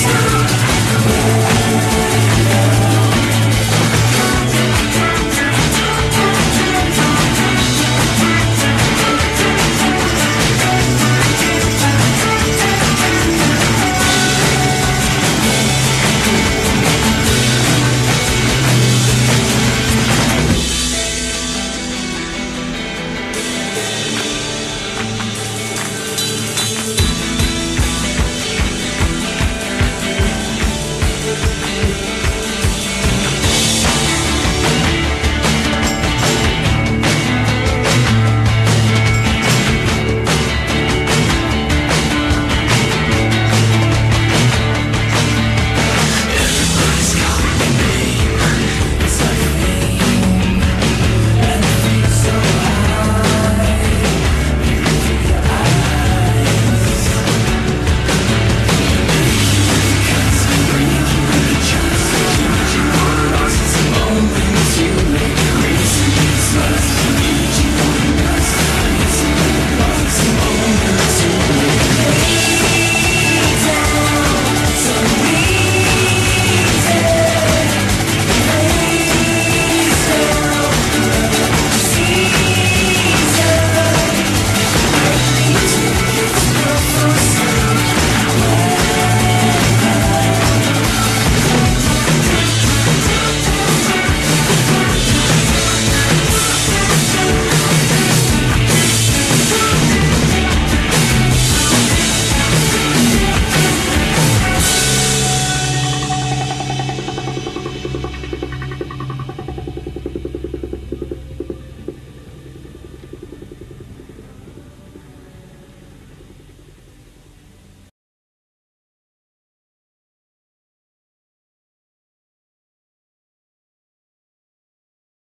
Shoot.